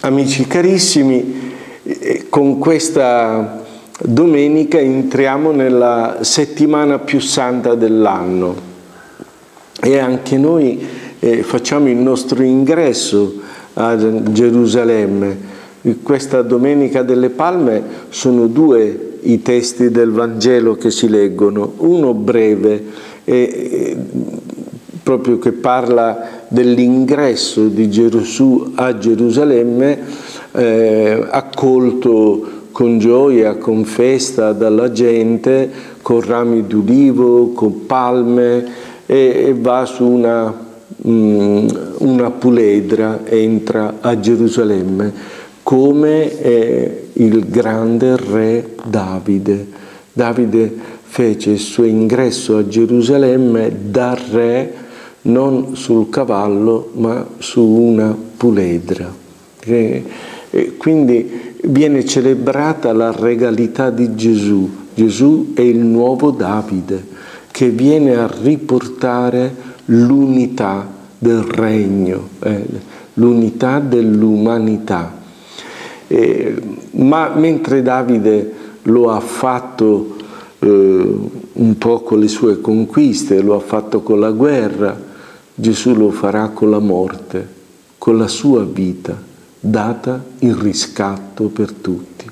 Amici carissimi, eh, con questa domenica entriamo nella settimana più santa dell'anno e anche noi eh, facciamo il nostro ingresso a Gerusalemme. Questa Domenica delle Palme sono due i testi del Vangelo che si leggono, uno breve, eh, proprio che parla dell'ingresso di Gesù a Gerusalemme, eh, accolto con gioia, con festa dalla gente, con rami d'ulivo, con palme e, e va su una, um, una, puledra, entra a Gerusalemme come eh, il grande re Davide. Davide fece il suo ingresso a Gerusalemme da re non sul cavallo ma su una puledra. E quindi viene celebrata la regalità di Gesù. Gesù è il nuovo Davide che viene a riportare l'unità del regno, eh, l'unità dell'umanità. Eh, ma mentre Davide lo ha fatto eh, un po' con le sue conquiste, lo ha fatto con la guerra, Gesù lo farà con la morte, con la sua vita, data in riscatto per tutti.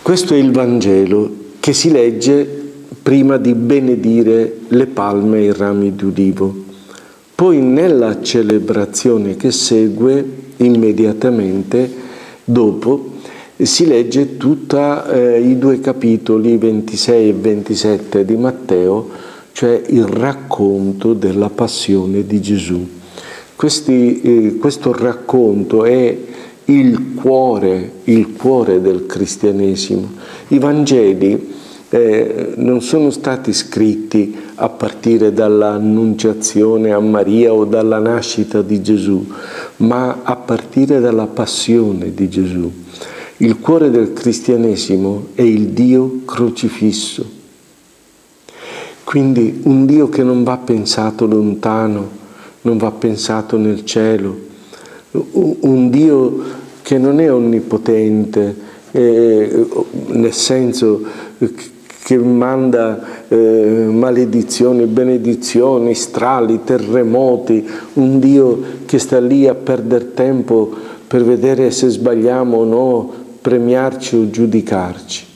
Questo è il Vangelo che si legge prima di benedire le palme e i rami di ulivo. Poi nella celebrazione che segue, immediatamente dopo, si legge tutti eh, i due capitoli 26 e 27 di Matteo, cioè il racconto della passione di Gesù. Questi, eh, questo racconto è il cuore, il cuore del cristianesimo. I Vangeli eh, non sono stati scritti a partire dall'annunciazione a Maria o dalla nascita di Gesù, ma a partire dalla passione di Gesù. Il cuore del cristianesimo è il Dio crocifisso quindi un Dio che non va pensato lontano, non va pensato nel cielo, un Dio che non è onnipotente, eh, nel senso che manda eh, maledizioni, benedizioni, strali, terremoti, un Dio che sta lì a perdere tempo per vedere se sbagliamo o no, premiarci o giudicarci.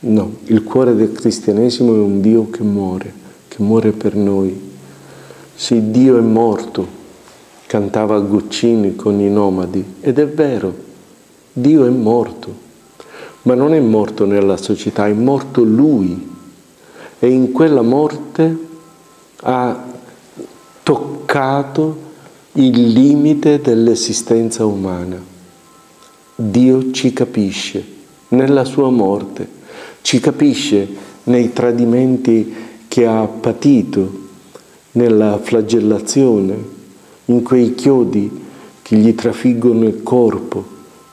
No, il cuore del cristianesimo è un Dio che muore, che muore per noi. Sì, Dio è morto, cantava Guccini con i nomadi, ed è vero, Dio è morto, ma non è morto nella società, è morto Lui. E in quella morte ha toccato il limite dell'esistenza umana. Dio ci capisce nella sua morte ci capisce nei tradimenti che ha patito, nella flagellazione, in quei chiodi che gli trafiggono il corpo,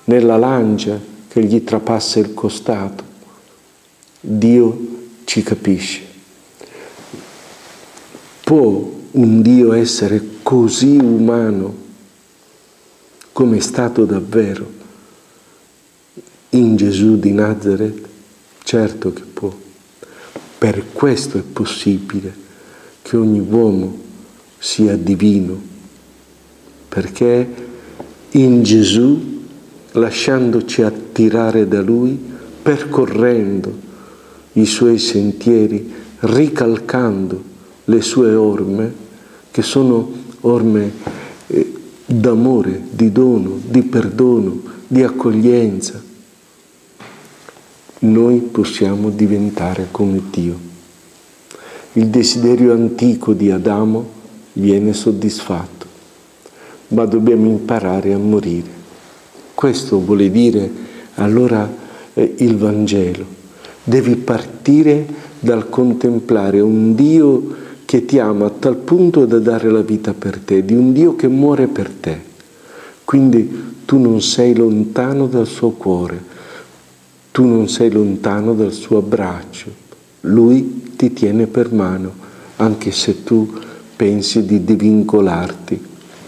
nella lancia che gli trapassa il costato. Dio ci capisce. Può un Dio essere così umano come è stato davvero in Gesù di Nazareth? Certo che può. Per questo è possibile che ogni uomo sia divino, perché in Gesù, lasciandoci attirare da Lui, percorrendo i suoi sentieri, ricalcando le sue orme, che sono orme eh, d'amore, di dono, di perdono, di accoglienza, noi possiamo diventare come Dio. Il desiderio antico di Adamo viene soddisfatto, ma dobbiamo imparare a morire. Questo vuole dire allora eh, il Vangelo. Devi partire dal contemplare un Dio che ti ama a tal punto da dare la vita per te, di un Dio che muore per te. Quindi tu non sei lontano dal suo cuore, tu non sei lontano dal suo abbraccio. Lui ti tiene per mano, anche se tu pensi di divincolarti.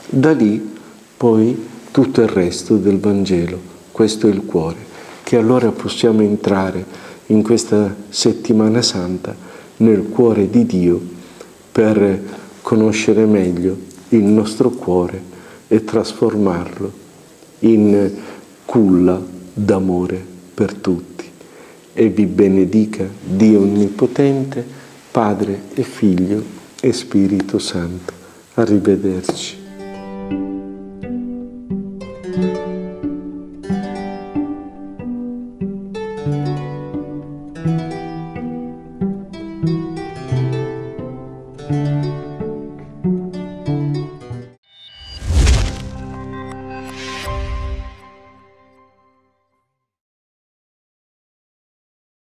Da lì poi tutto il resto del Vangelo, questo è il cuore, che allora possiamo entrare in questa settimana santa nel cuore di Dio per conoscere meglio il nostro cuore e trasformarlo in culla d'amore per tutti. E vi benedica Dio Onnipotente, Padre e Figlio e Spirito Santo. Arrivederci. Música